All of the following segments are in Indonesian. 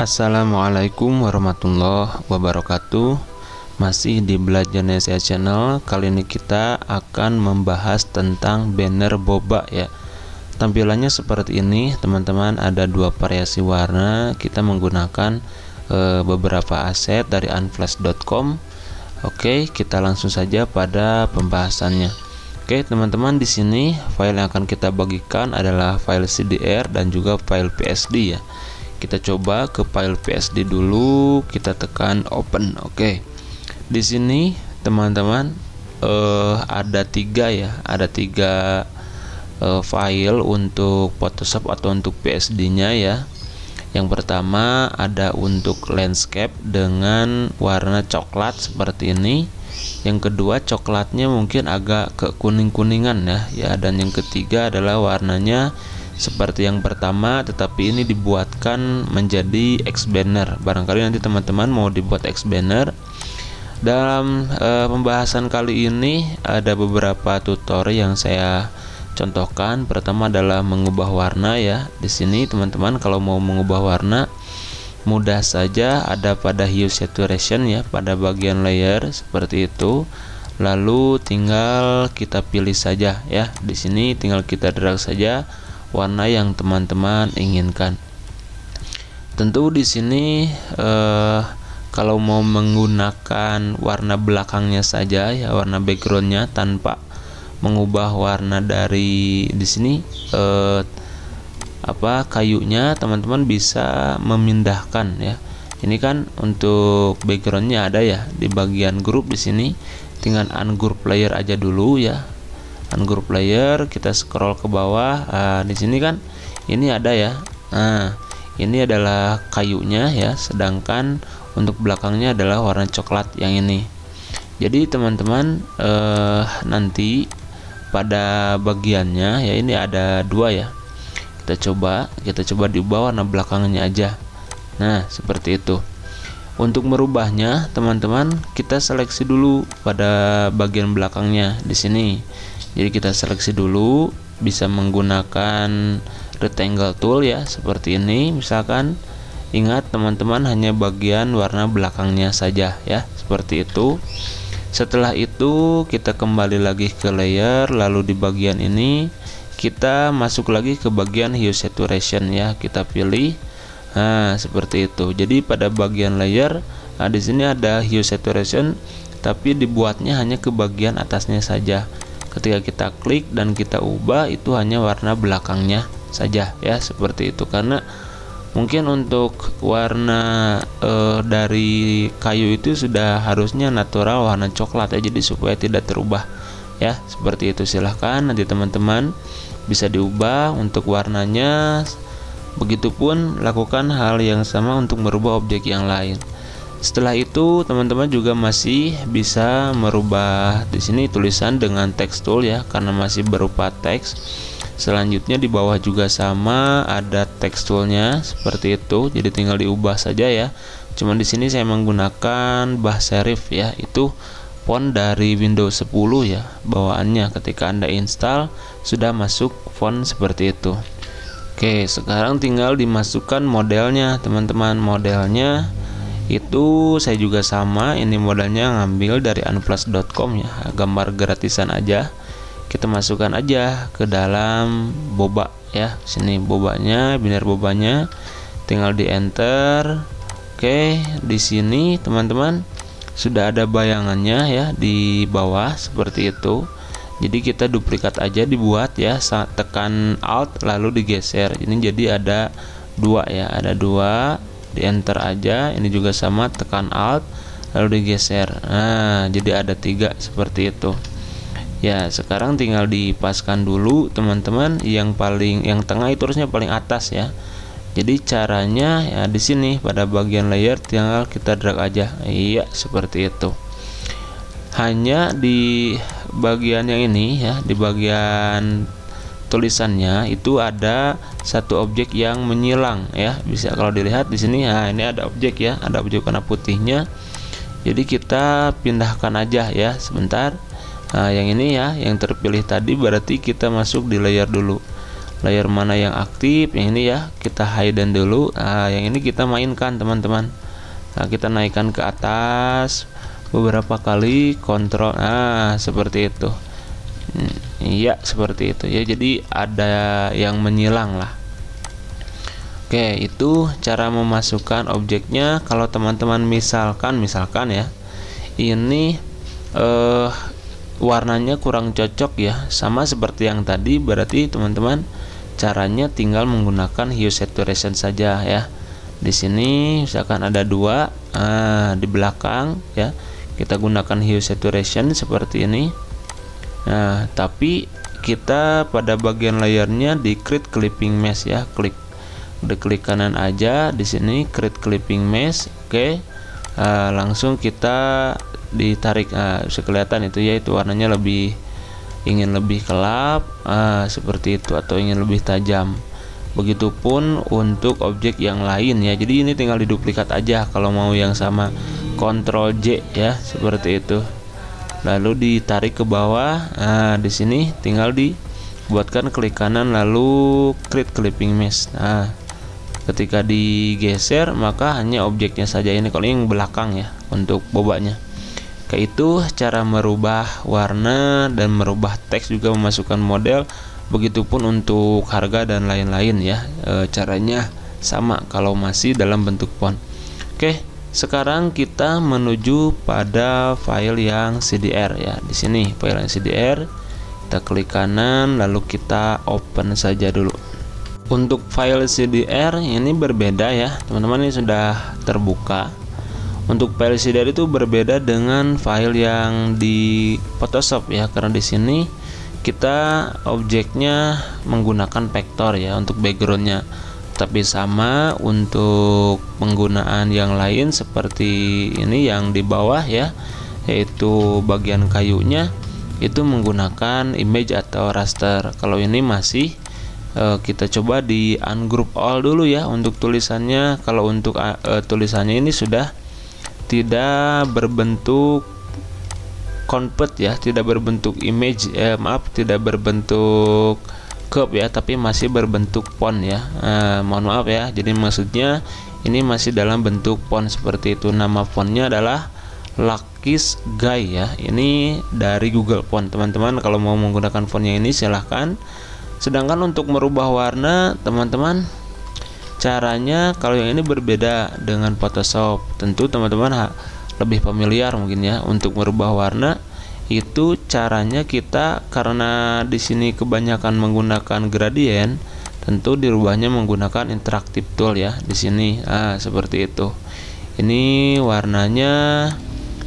Assalamualaikum warahmatullahi wabarakatuh. Masih di Belajar Indonesia Channel Kali ini kita akan membahas tentang banner boba ya. Tampilannya seperti ini teman-teman Ada dua variasi warna. Kita menggunakan e, beberapa aset dari unflash.com Oke kita langsung saja pada pembahasannya. Oke teman-teman di sini file yang akan kita bagikan adalah file CDR dan juga file PSD ya kita coba ke file PSD dulu. Kita tekan open oke. Okay. di sini teman-teman uh, ada tiga ya. Ada tiga uh, file untuk Photoshop atau untuk PSD nya ya. Yang pertama ada untuk landscape dengan warna coklat seperti ini. Yang kedua coklatnya mungkin agak ke kuning-kuningan ya. Ya dan yang ketiga adalah warnanya seperti yang pertama tetapi ini dibuatkan menjadi X banner barangkali nanti teman-teman mau dibuat X banner dalam e, pembahasan kali ini ada beberapa tutorial yang saya contohkan. Pertama adalah mengubah warna ya. Di sini teman-teman kalau mau mengubah warna mudah saja. Ada pada hue saturation ya pada bagian layer seperti itu. Lalu tinggal kita pilih saja ya. Di sini tinggal kita drag saja warna yang teman-teman inginkan. Tentu di sini eh, kalau mau menggunakan warna belakangnya saja ya warna backgroundnya tanpa mengubah warna dari di sini eh, apa kayunya teman-teman bisa memindahkan ya ini kan untuk backgroundnya ada ya di bagian grup di sini tinggal ungroup layer aja dulu ya ungroup player kita scroll ke bawah. Uh, di sini kan ini ada ya. Nah ini adalah kayunya ya sedangkan untuk belakangnya adalah warna coklat yang ini. Jadi teman-teman uh, nanti pada bagiannya ya ini ada dua ya. Kita coba kita coba diubah warna belakangnya aja. Nah seperti itu. Untuk merubahnya teman-teman kita seleksi dulu pada bagian belakangnya di sini jadi kita seleksi dulu bisa menggunakan rectangle tool ya seperti ini. Misalkan ingat teman-teman hanya bagian warna belakangnya saja ya seperti itu. Setelah itu kita kembali lagi ke layer lalu di bagian ini kita masuk lagi ke bagian hue saturation ya kita pilih. Nah seperti itu. Jadi pada bagian layer nah di sini ada hue saturation tapi dibuatnya hanya ke bagian atasnya saja ketika kita klik dan kita ubah itu hanya warna belakangnya saja ya seperti itu. Karena mungkin untuk warna e, dari kayu itu sudah harusnya natural warna coklat ya jadi supaya tidak terubah ya seperti itu. Silahkan nanti teman-teman bisa diubah untuk warnanya. Begitupun lakukan hal yang sama untuk merubah objek yang lain setelah itu, teman-teman juga masih bisa merubah di sini tulisan dengan text tool ya, karena masih berupa teks. Selanjutnya di bawah juga sama ada text toolnya seperti itu, jadi tinggal diubah saja ya. Cuman di sini saya menggunakan bahasa serif ya, itu font dari Windows 10 ya bawaannya ketika Anda install sudah masuk font seperti itu. Oke, sekarang tinggal dimasukkan modelnya, teman-teman. Modelnya itu saya juga sama ini modalnya ngambil dari unplus.com ya. Gambar gratisan aja. Kita masukkan aja ke dalam boba ya. Sini bobanya biner bobanya. Tinggal di enter. Oke di sini teman-teman sudah ada bayangannya ya di bawah seperti itu. Jadi kita duplikat aja dibuat ya tekan alt lalu digeser. Ini jadi ada dua ya ada dua di enter aja ini juga sama tekan alt lalu digeser. Nah jadi ada tiga seperti itu. Ya sekarang tinggal dipaskan dulu teman-teman yang paling yang tengah itu harusnya paling atas ya. Jadi caranya ya di sini pada bagian layer tinggal kita drag aja. Iya seperti itu. Hanya di bagian yang ini ya di bagian tulisannya itu ada satu objek yang menyilang ya. Bisa kalau dilihat di sini nah ini ada objek ya. Ada objek warna putihnya. Jadi kita pindahkan aja ya sebentar. Nah yang ini ya yang terpilih tadi berarti kita masuk di layer dulu. Layer mana yang aktif yang ini ya kita hide dulu. Nah, yang ini kita mainkan teman-teman. Nah kita naikkan ke atas beberapa kali kontrol nah seperti itu iya seperti itu. Ya jadi ada yang menyilang lah. Oke itu cara memasukkan objeknya. Kalau teman-teman misalkan misalkan ya ini eh, warnanya kurang cocok ya. Sama seperti yang tadi berarti teman-teman caranya tinggal menggunakan hue saturation saja ya. Di sini misalkan ada dua ah, di belakang ya kita gunakan hue saturation seperti ini nah tapi kita pada bagian layarnya di create clipping mesh ya. Klik udah klik kanan aja di sini create clipping mesh oke. Okay. uh, langsung kita ditarik uh, bisa kelihatan itu ya itu warnanya lebih ingin lebih gelap uh, seperti itu atau ingin lebih tajam. Begitupun untuk objek yang lain ya. Jadi ini tinggal diduplikat aja kalau mau yang sama Ctrl J ya seperti itu lalu ditarik ke bawah. Nah di sini tinggal dibuatkan klik kanan lalu create clipping mesh. Nah ketika digeser maka hanya objeknya saja. Ini kalau yang belakang ya untuk bobanya. Kayak itu cara merubah warna dan merubah teks juga memasukkan model. Begitupun untuk harga dan lain-lain ya. E, caranya sama kalau masih dalam bentuk font. Oke sekarang kita menuju pada file yang CDR ya. Di sini file yang CDR kita klik kanan lalu kita open saja dulu. Untuk file CDR ini berbeda ya. Teman-teman ini sudah terbuka. Untuk file CDR itu berbeda dengan file yang di Photoshop ya. Karena di sini kita objeknya menggunakan vektor ya untuk backgroundnya tapi sama untuk penggunaan yang lain seperti ini yang di bawah ya yaitu bagian kayunya itu menggunakan image atau raster. Kalau ini masih uh, kita coba di ungroup all dulu ya untuk tulisannya. Kalau untuk uh, tulisannya ini sudah tidak berbentuk convert ya tidak berbentuk image eh, maaf tidak berbentuk curve ya tapi masih berbentuk font ya. Eh, mohon maaf ya jadi maksudnya ini masih dalam bentuk font seperti itu. Nama fontnya adalah Lakis Guy ya. Ini dari Google Font teman-teman kalau mau menggunakan font yang ini silahkan. Sedangkan untuk merubah warna teman-teman caranya kalau yang ini berbeda dengan Photoshop. Tentu teman-teman lebih familiar mungkin ya untuk merubah warna itu caranya kita karena di sini kebanyakan menggunakan gradient tentu dirubahnya menggunakan interaktif tool ya di sini. Ah seperti itu. Ini warnanya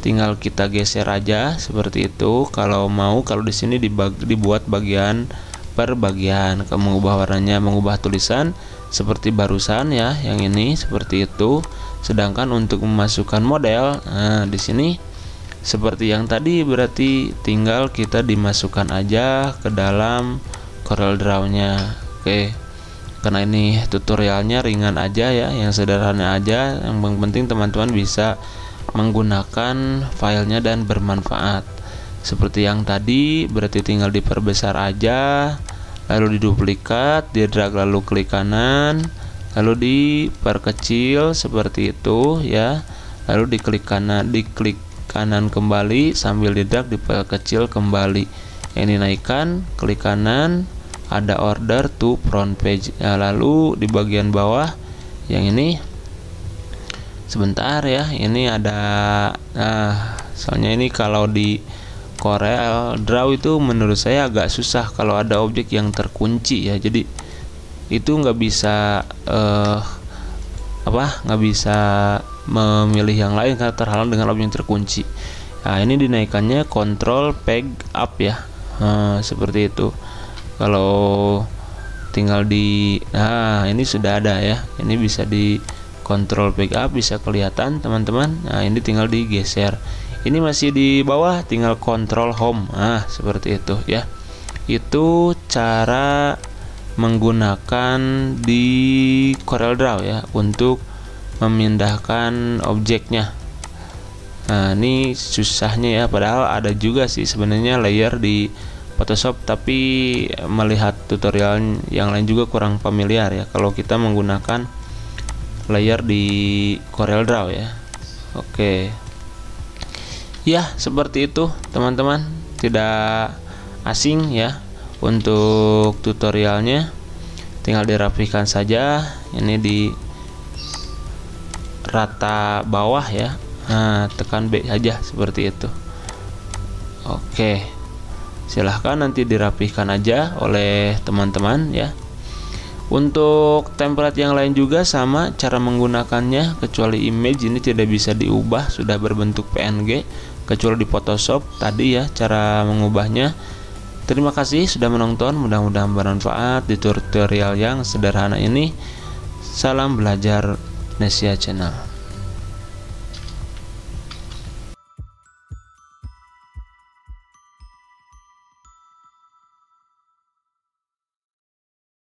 tinggal kita geser aja seperti itu. Kalau mau kalau di sini dibuat bagian per bagian. Mengubah warnanya mengubah tulisan seperti barusan ya yang ini seperti itu. Sedangkan untuk memasukkan model nah di sini seperti yang tadi berarti tinggal kita dimasukkan aja ke dalam Corel Draw nya oke karena ini tutorialnya ringan aja ya yang sederhana aja. Yang penting teman-teman bisa menggunakan filenya dan bermanfaat. Seperti yang tadi berarti tinggal diperbesar aja lalu diduplikat dia drag lalu klik kanan lalu diperkecil seperti itu ya lalu diklik kanan diklik kanan kembali sambil di drag diperkecil kembali. Yang dinaikkan klik kanan ada order to front page. Ya, lalu di bagian bawah yang ini. Sebentar ya ini ada nah soalnya ini kalau di Corel Draw itu menurut saya agak susah kalau ada objek yang terkunci ya. Jadi itu nggak bisa uh, apa nggak bisa memilih yang lain karena terhalang dengan objek yang terkunci. Nah ini dinaikannya kontrol peg up ya. Nah, seperti itu. Kalau tinggal di nah ini sudah ada ya. Ini bisa di kontrol peg up bisa kelihatan teman-teman. Nah ini tinggal digeser. Ini masih di bawah tinggal kontrol home. Nah seperti itu ya. Itu cara menggunakan di Corel Draw ya untuk memindahkan objeknya. Nah ini susahnya ya padahal ada juga sih sebenarnya layer di Photoshop tapi melihat tutorial yang lain juga kurang familiar ya. Kalau kita menggunakan layer di Corel Draw ya. Oke. Ya seperti itu teman-teman. Tidak asing ya untuk tutorialnya. Tinggal dirapikan saja. Ini di rata bawah ya. Nah tekan B saja seperti itu. Oke. Silahkan nanti dirapihkan aja oleh teman-teman ya. Untuk template yang lain juga sama cara menggunakannya kecuali image ini tidak bisa diubah sudah berbentuk PNG kecuali di Photoshop tadi ya cara mengubahnya. Terima kasih sudah menonton mudah-mudahan bermanfaat di tutorial yang sederhana ini. Salam belajar Nesia Channel